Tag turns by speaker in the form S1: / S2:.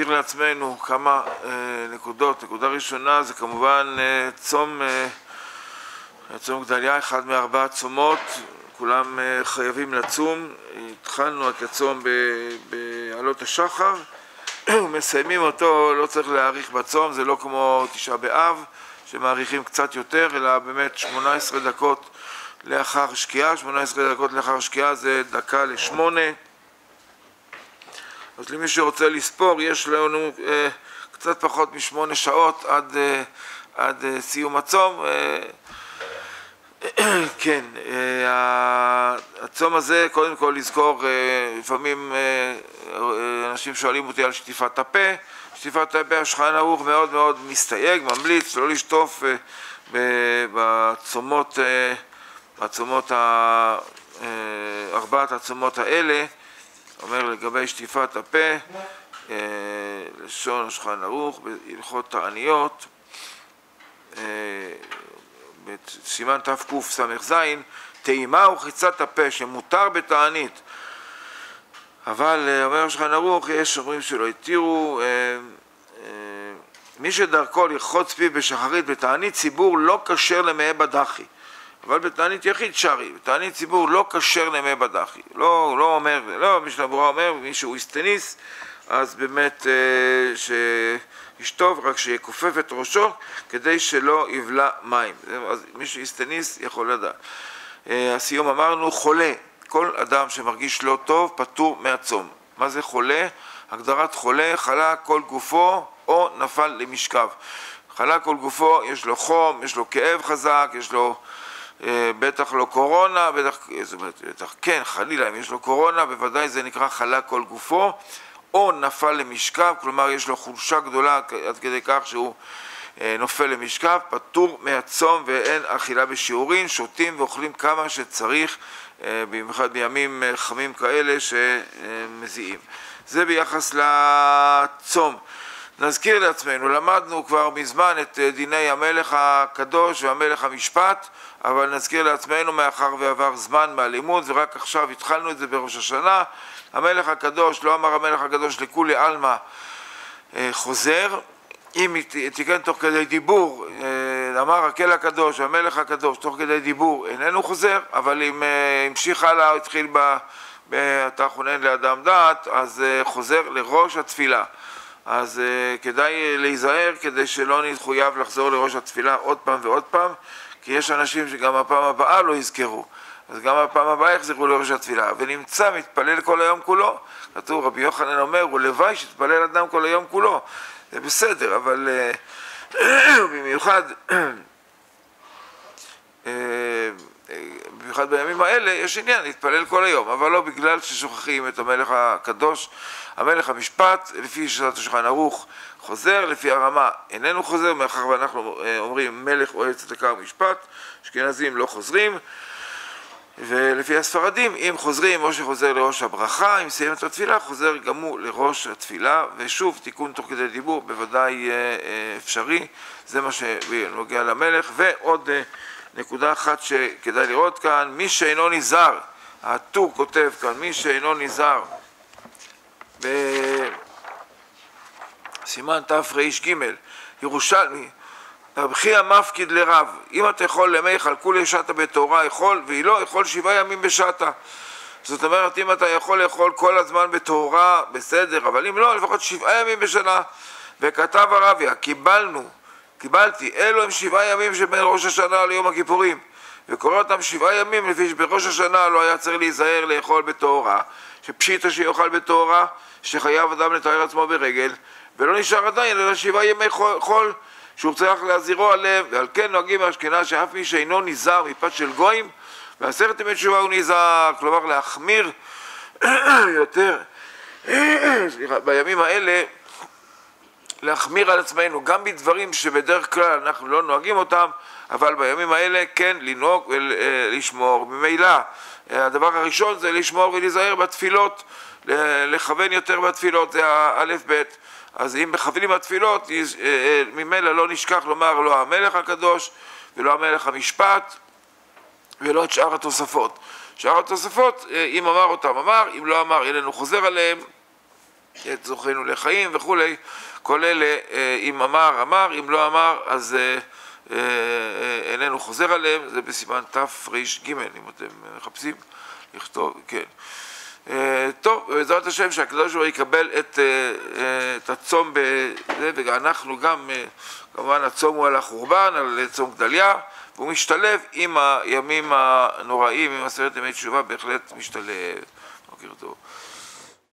S1: נזכיר לעצמנו כמה אה, נקודות. נקודה ראשונה זה כמובן אה, צום, אה, צום גדליה, אחד מארבע צומות, כולם חייבים לצום. התחלנו את הצום בעלות השחר, ומסיימים אותו, לא צריך להאריך בצום, זה לא כמו תשעה באב, שמאריכים קצת יותר, אלא באמת 18 דקות לאחר שקיעה, 18 דקות לאחר שקיעה זה דקה לשמונה. אז למי שרוצה לספור, יש לנו אה, קצת פחות משמונה שעות עד, אה, עד אה, סיום הצום. אה, כן, אה, הצום הזה, קודם כל לזכור, אה, לפעמים אנשים שואלים אותי על שטיפת הפה. שטיפת הפה, השולחן ערוך מאוד מאוד מסתייג, ממליץ לא לשטוף בצומות, בצומות, ארבעת הצומות האלה. אומר לגבי שטיפת הפה, לשון השולחן ערוך, בהלכות תעניות. בסימן תקס"ז, טעימה ורחיצת הפה שמותר בתענית אבל אה, אומר שולחן ערוך, יש אומרים שלא התירו, אה, אה, מי שדרכו לרחוץ פיו בשחרית בתענית ציבור לא כשר למאי בדחי אבל בתענית יחיד שרי, בתענית ציבור לא כשר למאי בדחי לא, לא אומר, לא, מי שלברורה אומר, מי שהוא איסטניס אז באמת ש... ישטוף, רק שיכופף את ראשו כדי שלא יבלע מים. אז מי שאיסטניס יכול לדעת. אה, הסיום אמרנו חולה, כל אדם שמרגיש לא טוב פטור מהצום. מה זה חולה? הגדרת חולה, חלה כל גופו או נפל למשכב. חלה כל גופו, יש לו חום, יש לו כאב חזק, יש לו אה, בטח לא קורונה, בטח, זאת אומרת, בטח כן, חלילה, אם יש לו קורונה, בוודאי זה נקרא חלה כל גופו. או נפל למשכב, כלומר יש לו חולשה גדולה עד כדי כך שהוא אה, נופל למשכב, פטור מהצום ואין אכילה בשיעורין, שותים ואוכלים כמה שצריך, אה, במיוחד בימים אה, חמים כאלה שמזיעים. זה ביחס לצום. נזכיר לעצמנו, למדנו כבר מזמן את דיני המלך הקדוש והמלך המשפט, אבל נזכיר לעצמנו מאחר ועבר זמן מהלימוד ורק עכשיו התחלנו את זה בראש השנה המלך הקדוש, לא אמר המלך הקדוש לכולי עלמא אה, חוזר, אם תיקן תוך כדי דיבור, אה, אמר הקל הקדוש, המלך הקדוש, תוך כדי דיבור, איננו חוזר, אבל אם אה, המשיך הלאה, התחיל ב... אתה חונן לאדם דעת, אז חוזר לראש התפילה. אז כדאי להיזהר כדי שלא נתחויב לחזור לראש התפילה עוד פעם ועוד פעם, כי יש אנשים שגם הפעם הבאה לא יזכרו. אז גם בפעם הבאה יחזרו לראש התפילה. ונמצא מתפלל כל היום כולו. כתוב, רבי יוחנן אומר, ולוואי שיתפלל אדם כל היום כולו. זה בסדר, אבל אה, במיוחד, אה, במיוחד בימים האלה יש עניין להתפלל כל היום, אבל לא בגלל ששוכחים את המלך הקדוש, המלך המשפט, לפי שיטת השולחן ערוך, חוזר, לפי הרמה איננו חוזר, מאחר ואנחנו אה, אומרים מלך אוהב צדקה ומשפט, אשכנזים לא חוזרים, ולפי הספרדים, אם חוזרים, או שחוזר לראש הברכה, אם סיים את התפילה, חוזר גם הוא לראש התפילה, ושוב, תיקון תוך כדי דיבור בוודאי אה, אה, אפשרי, זה מה שנוגע למלך, ועוד נקודה אחת שכדאי לראות כאן, מי שאינו נזהר, הטור כותב כאן, מי שאינו נזהר, בסימן תר"ג, ירושלמי, רב חייא מפקיד לרב, אם אתה יכול למי חלקו לשעתה בתורה, יכול, והיא לא, יכול שבעה ימים בשעתה. זאת אומרת, אם אתה יכול לאכול כל הזמן בתורה, בסדר, אבל אם לא, לפחות שבעה ימים בשנה. וכתב הרביה, קיבלנו, קיבלתי, אלו הם שבעה ימים שבין ראש השנה ליום הכיפורים. וקורא אותם שבעה ימים לפי שבראש השנה לא היה צריך להיזהר לאכול בתורה, שפשיטה שיאכל בתורה, שחייב אדם לתאר עצמו ברגל, ולא נשאר עדיין אלא שבעה ימי חול. שהוא צריך להזהירו עליהם, ועל כן נוהגים באשכנז שאף מי שאינו נזהר מפת של גויים, בעשרת ימי תשובה הוא נזהר, כלומר להחמיר יותר, סליחה, בימים האלה להחמיר על עצמנו גם בדברים שבדרך כלל אנחנו לא נוהגים אותם, אבל בימים האלה כן לנהוג ולשמור. ממילא הדבר הראשון זה לשמור ולהיזהר בתפילות, לכוון יותר בתפילות, זה האלף בית. אז אם מכוונים התפילות, אה, אה, ממילא לא נשכח לומר לא המלך הקדוש ולא המלך המשפט ולא את שאר התוספות. שאר התוספות, אה, אם אמר אותם אמר, אם לא אמר איננו חוזר עליהם, את זוכנו לחיים וכולי, כל אלה, אם אמר, אמר, אם לא אמר, אז איננו חוזר עליהם, זה בסימן תר"ג, אם אתם מחפשים לכתוב, כן. טוב, בעזרת השם שהקדוש ברוך הוא יקבל את, את הצום בזה, ואנחנו גם, כמובן הצום הוא על החורבן, על צום גדליה, והוא משתלב עם הימים הנוראים, עם עשרת ימי תשובה, בהחלט משתלב. בוקר טוב.